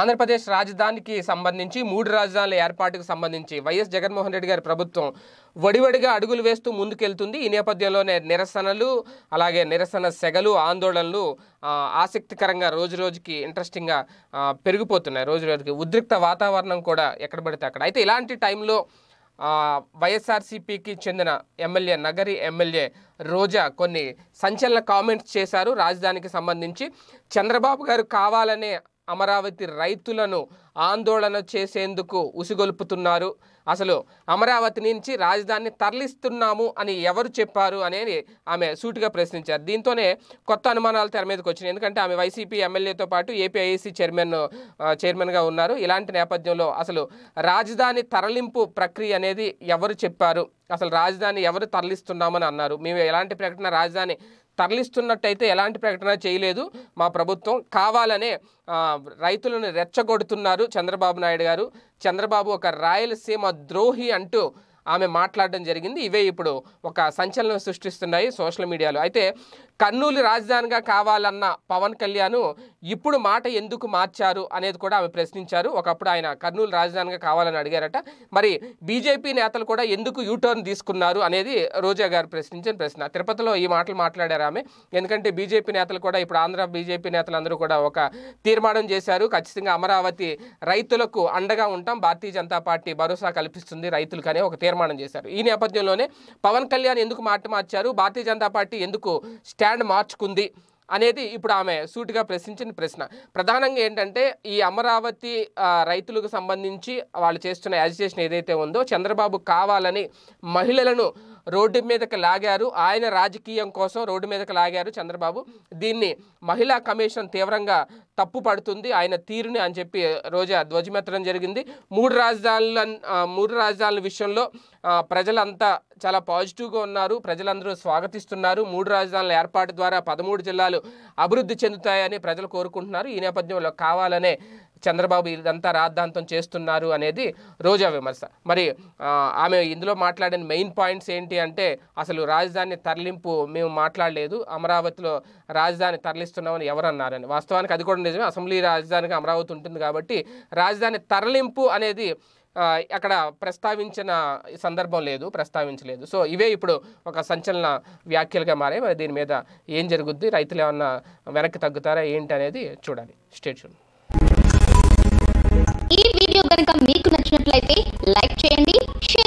ఆంధ్రప్రదేశ్ రాజధానికి సంబంధించి మూడు రాజధానుల ఏర్పాటుకు సంబంధించి వైఎస్ జగన్మోహన్ రెడ్డి గారి ప్రభుత్వం వడివడిగా అడుగులు వేస్తూ ముందుకెళ్తుంది. ఈ నేపథ్యంలోనే నిరసనలు అలాగే నిరసన సెగలు ఆందోళనలు ఆసక్తికరంగా రోజు రోజుకి ఇంట్రెస్టింగ్గా పెరిగిపోతున్నాయి. రోజు రోజుకి ఉద్రిక్త వాతావరణం కూడా ఎక్కడ పడితే అక్కడ. అయితే ఇలాంటి టైంలో వైఎస్ఆర్సీపీకి చెందిన ఎమ్మెల్యే నగరి ఎమ్మెల్యే రోజా కొన్ని సంచలన కామెంట్స్ చేశారు. రాజధానికి సంబంధించి చంద్రబాబు గారు కావాలనే అమరావతి రైతులను ఆందోళన చేసేందుకు ఉసిగొల్పుతున్నారు. అసలు అమరావతి నుంచి రాజధానిని తరలిస్తున్నాము అని ఎవరు చెప్పారు అనేది ఆమె సూటిగా ప్రశ్నించారు. దీంతోనే కొత్త అనుమానాలు తెర మీదకి వచ్చినాయి. ఎందుకంటే ఆమె వైసీపీ ఎమ్మెల్యేతో పాటు ఏపీఐసీ చైర్మన్ చైర్మన్గా ఉన్నారు. ఇలాంటి నేపథ్యంలో అసలు రాజధాని తరలింపు ప్రక్రియ అనేది ఎవరు చెప్పారు? అసలు రాజధాని ఎవరు తరలిస్తున్నామని అన్నారు. మేము ఎలాంటి ప్రకటన రాజధాని తరలిస్తున్నట్టయితే ఎలాంటి ప్రకటన చేయలేదు. మా ప్రభుత్వం కావాలనే రైతులను రెచ్చగొడుతున్నారు చంద్రబాబు నాయుడు గారు. చంద్రబాబు ఒక రాయలసీమ ద్రోహి అంటూ ఆమె మాట్లాడడం జరిగింది. ఇవే ఇప్పుడు ఒక సంచలనం సృష్టిస్తున్నాయి సోషల్ మీడియాలో. అయితే కర్నూలు రాజధానిగా కావాలన్న పవన్ కళ్యాణ్ ఇప్పుడు మాట ఎందుకు మార్చారు అనేది కూడా ఆమె ప్రశ్నించారు. ఒకప్పుడు ఆయన కర్నూలు రాజధానిగా కావాలని అడిగారట. మరి బీజేపీ నేతలు కూడా ఎందుకు యూటర్న్ తీసుకున్నారు అనేది రోజా గారు ప్రశ్నించిన ప్రశ్న. తిరుపతిలో ఈ మాటలు మాట్లాడారు ఆమె. ఎందుకంటే బీజేపీ నేతలు కూడా ఇప్పుడు ఆంధ్ర బీజేపీ నేతలందరూ కూడా ఒక తీర్మానం చేశారు. ఖచ్చితంగా అమరావతి రైతులకు అండగా ఉంటాం. భారతీయ జనతా పార్టీ భరోసా కల్పిస్తుంది రైతులకు అనే ఒక తీర్మానం చేశారు. ఈ నేపథ్యంలోనే పవన్ కళ్యాణ్ ఎందుకు మాట మార్చారు? భారతీయ జనతా పార్టీ ఎందుకు స్టాండ్ మార్చుకుంది? అనేది ఇప్పుడు ఆమె సూటిగా ప్రశ్నించిన ప్రశ్న. ప్రధానంగా ఏంటంటే ఈ అమరావతి రైతులకు సంబంధించి వాళ్ళు చేస్తున్న యాజిటేషన్ ఏదైతే ఉందో చంద్రబాబు కావాలని మహిళలను రోడ్డు మీదకి లాగారు. ఆయన రాజకీయం కోసం రోడ్డు మీదకి లాగారు చంద్రబాబు. దీన్ని మహిళా కమిషన్ తీవ్రంగా తప్పు పడుతుంది. ఆయన తీరుని అని చెప్పి రోజా ధ్వజమెత్తడం జరిగింది. మూడు రాజధానుల మూడు రాజధానుల విషయంలో ప్రజలంతా చాలా పాజిటివ్గా ఉన్నారు. ప్రజలందరూ స్వాగతిస్తున్నారు. మూడు రాజధానుల ఏర్పాటు ద్వారా పదమూడు జిల్లాలు అభివృద్ధి చెందుతాయని ప్రజలు కోరుకుంటున్నారు. ఈ నేపథ్యంలో కావాలనే చంద్రబాబు ఇదంతా రాద్ధాంతం చేస్తున్నారు అనేది రోజా విమర్శ. మరి ఆమె ఇందులో మాట్లాడిన మెయిన్ పాయింట్స్ ఏంటి అంటే అసలు రాజధాని తరలింపు మేము మాట్లాడలేదు అమరావతిలో రాజధాని తరలిస్తున్నామని ఎవరన్నారని. వాస్తవానికి అది కూడా నిజమే. అసెంబ్లీ రాజధానికి అమరావతి ఉంటుంది కాబట్టి రాజధాని తరలింపు అనేది అక్కడ ప్రస్తావించిన సందర్భం లేదు ప్రస్తావించలేదు. సో ఇవే ఇప్పుడు ఒక సంచలన వ్యాఖ్యలుగా మారాయి. మరి దీని మీద ఏం జరుగుద్ది? రైతులు ఏమన్నా వెనక్కి తగ్గుతారా? ఏంటి అనేది చూడాలి. స్టేట్ చూడండి. కనుక మీకు నచ్చినట్లయితే లైక్ చేయండి షేర్